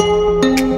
Música